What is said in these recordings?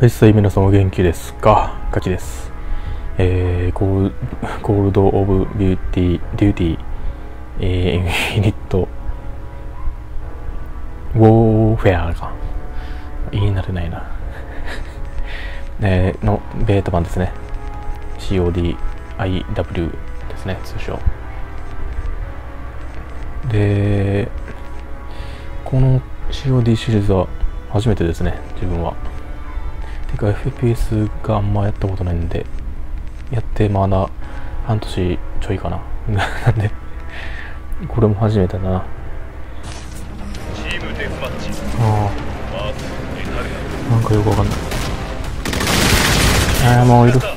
はい、さあ、皆さんお元気ですか？ガキです。えー、 Call Call of Duty、Duty、えー、インフィニット、ウォーフェアか。言い慣れないな。えー、のベータ版ですね。CODIW ですね、通称。で、この COD シリーズは初めてですね、自分は。てか FPS があんまやったことないんでやってまだ半年ちょいかな。なんでこれも初めてだな。あチー。ムデスマッチあまずメタルなんかよくわかんない。ああもういる。言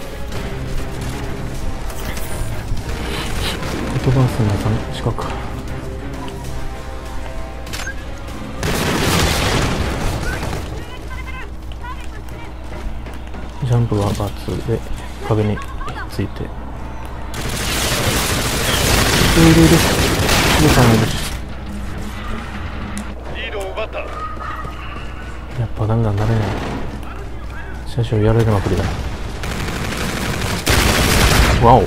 葉数の3近くジャンプはバツで壁について。いるいるいるシゲさんもいるしリードを奪ったやっぱガンガンなれない車掌やられまくりだわお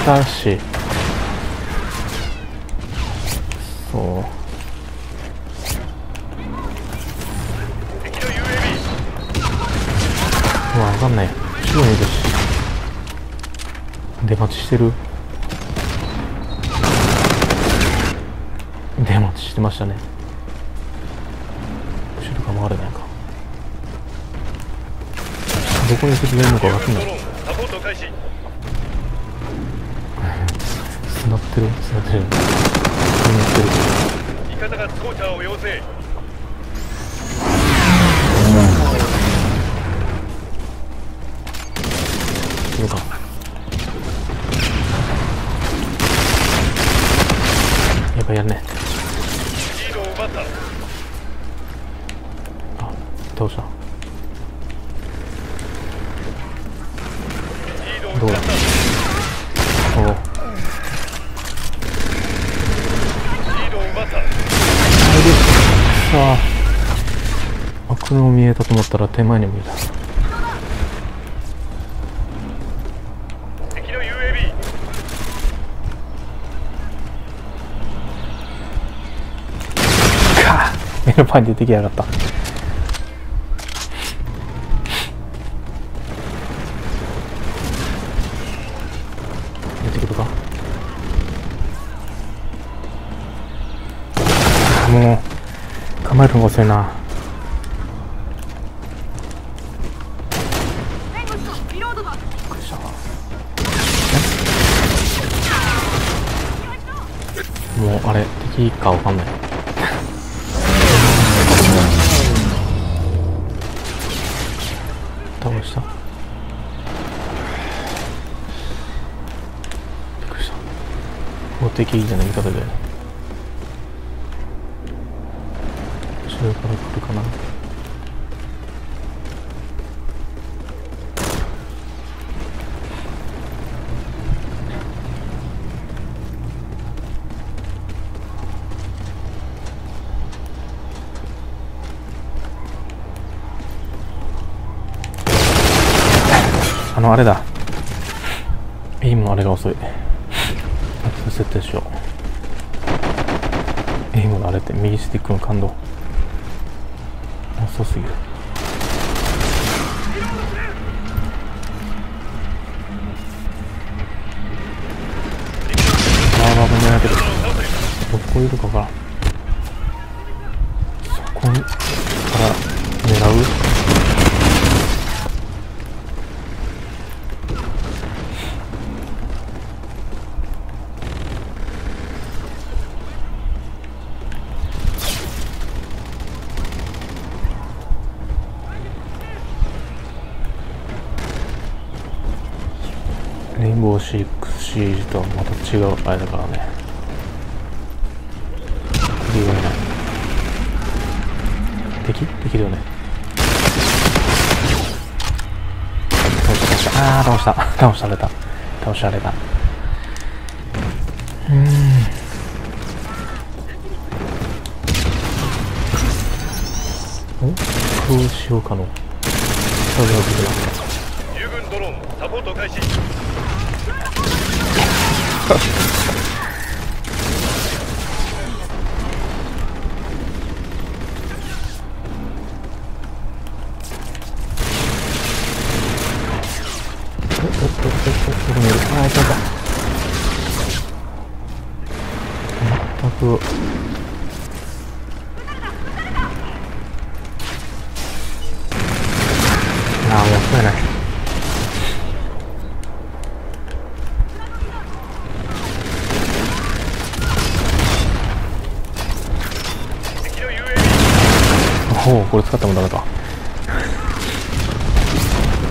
あい。たしそう。うわわかんない。後ろにいるし出待ちしてる？出待ちしてましたね。後ろが回れないか。どこに敵がいるのか分かんない。ってる。スナってる。スナってる。味方がスコーチャーを要請そうか悪の見えたと思ったら手前にもいた。敵の UAV か。目の前に出てきやがった。出てくるか？あーもう構えるのが遅いなリロードだびっくりしたもうあれ敵かわかんない。倒した。びっくりした。もう敵じゃない？味方で後ろから来るかな。あれだ。エイムのあれが遅い。あと設定しよう。エイムのあれって右スティックの感動。遅すぎる。ああ危ないけど。どこいるかがそこか 6CG とはまた違うあれだからね。敵がいない敵敵だよね。倒した。倒したああ倒した。倒された。倒された。うん。お？こうしようかの。そブアップだ。油分ド開始。あ。おおこれ使ってもダメか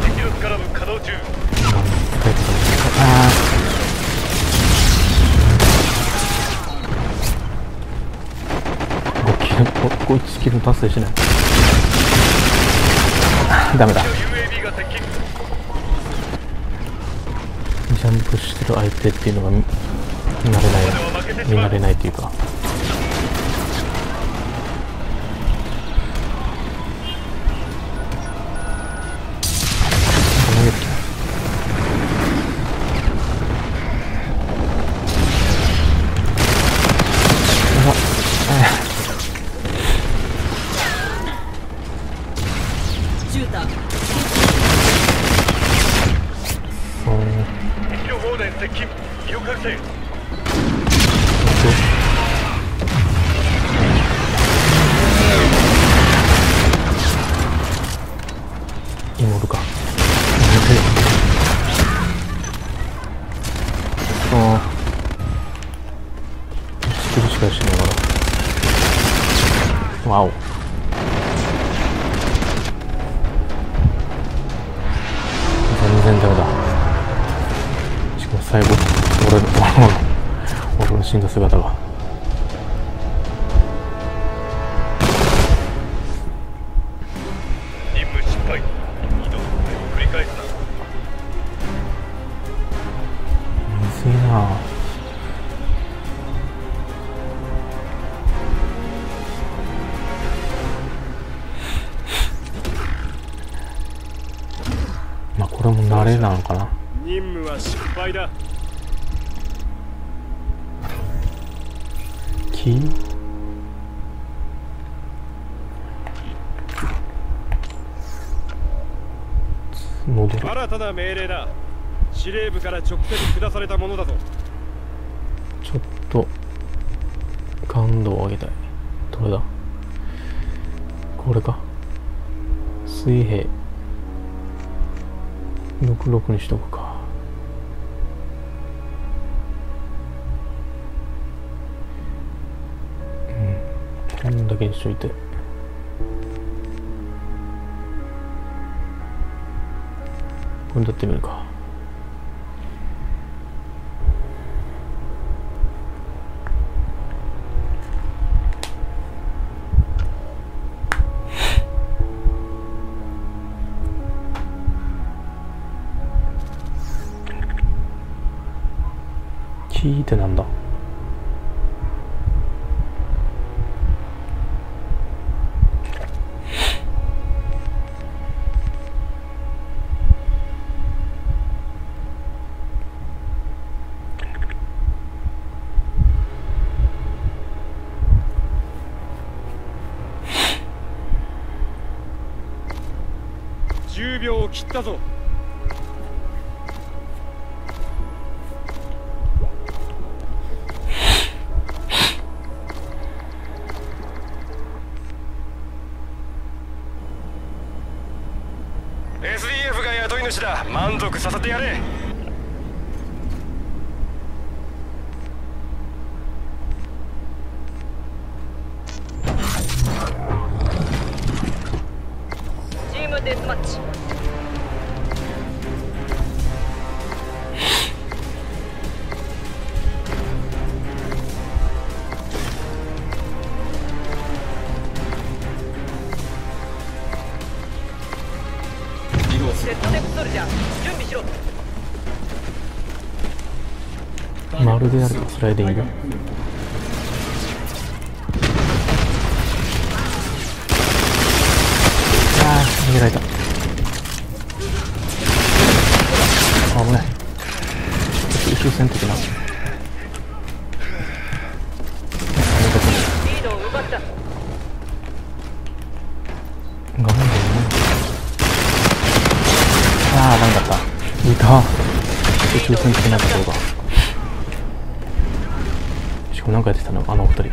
敵のスカラム稼働中ああ5キルこ1キル達成しないダメだジャンプしてる相手っていうのが見慣れない見慣れないっていうかからわお全然ダメだ。しかは失敗だ戻る。新たな命令だ。司令部から直接下されたものだぞ。ちょっと感度を上げたい。どれだ？これか。水平。66にしとくかけにしといて。これだってみるか。キーってなんだ？10秒を切ったぞ「sf が雇い主だ。満足させてやれ」チームデスマッチセットデプソルジャー準備しろ。まるでやるスライディング。危ない。ちょっと宇宙船的な。リードを奪った画面でああダメだった。いた。宇宙船的なところがしかも何かやってたのあのお二人。リ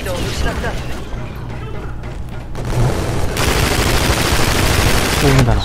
ードを失ったそういうだな。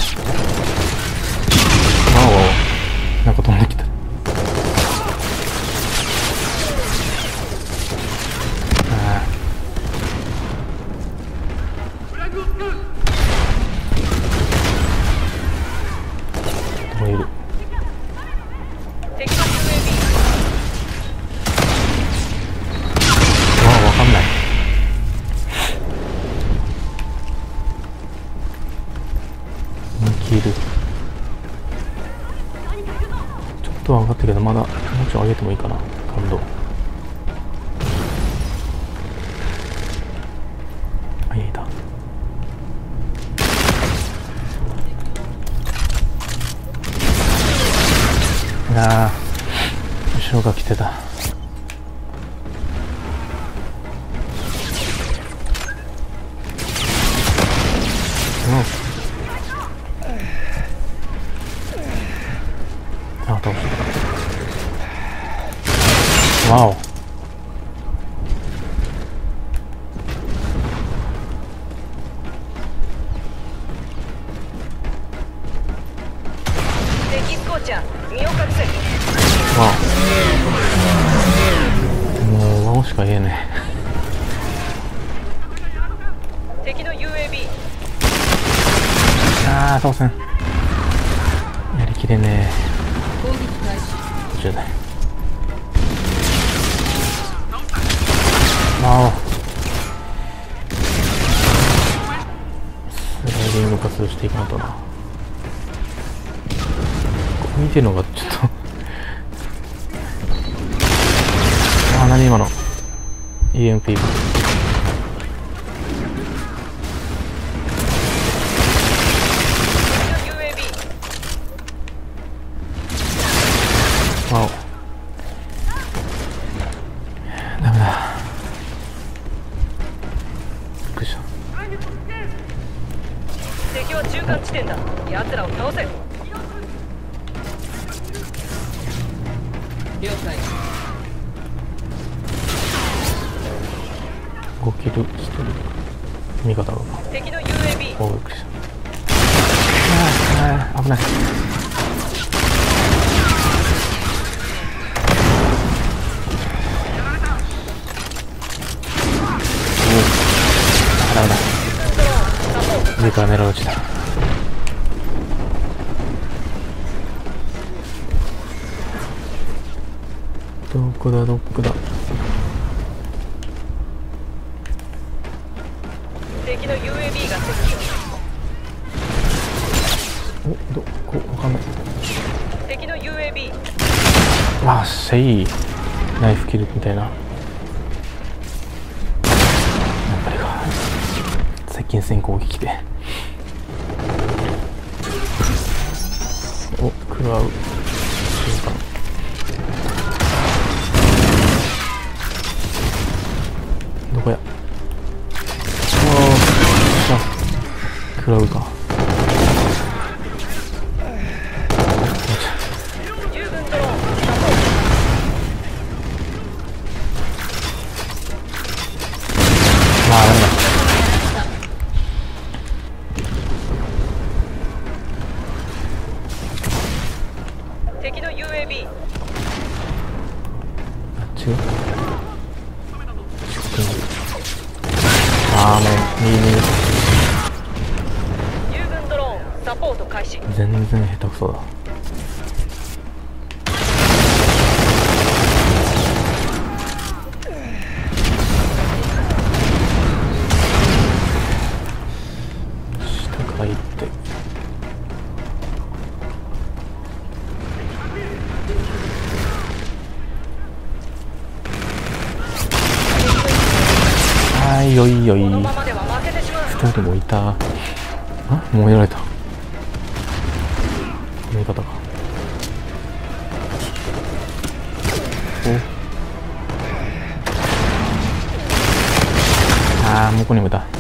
とは上がったけどまだもうちょい上げてもいいかな。感度あいやいた。あ後ろが来てた。うん。した。わお。敵スコーチャー身を隠せわお。もう、ワオしか言えね敵の UAV え。ああ、当選。やライディング活動していかないとな。見てるのがちょっと あー、何今の？EMP。敵の UAV わお。ダメだ。びっくりした。敵は中間地点だ奴らを倒せ了解5キル1人。味方が。敵の UAV おびっく。あーあー、危ない。おお。ダメだ。上から狙う落ちた。どこだどこだ？敵の UAV が接お、どこ？わかんない。近敵の UAV わあ、せい。ナイフ切るみたいな。金銭攻撃で。お、食らう。瞬間。どこや？おお。食らうか。の UAV あああもう右にいる。従軍ドローンサポート開始。全然下手くそだいよいよいこのままでは負けてしまう。二人もいた。あもうやられた。やり方かおあー向こうにもいた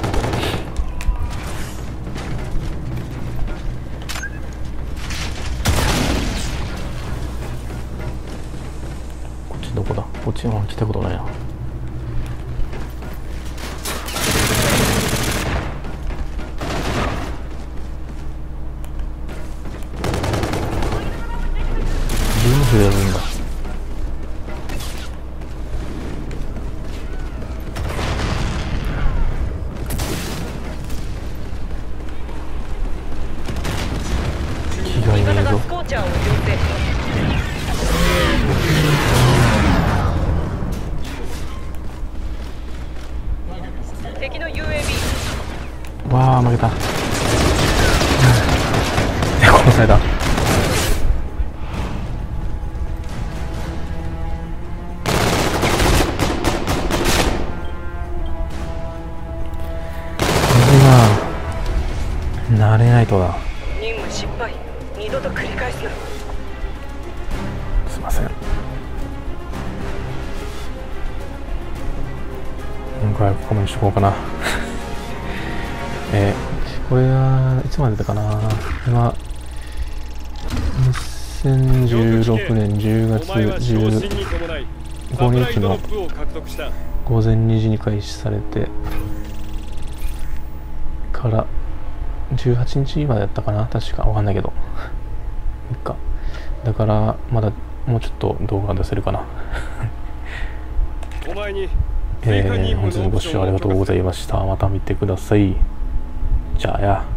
わあ負けた。殺されたしとこうかな。えー、これはいつまでだかな。今2016年10月15日の午前2時に開始されてから18日までだったかな。確かわかんないけど。3日。だからまだもうちょっと動画出せるかな。お前にえー、本日もご視聴ありがとうございました。また見てください。じゃあや。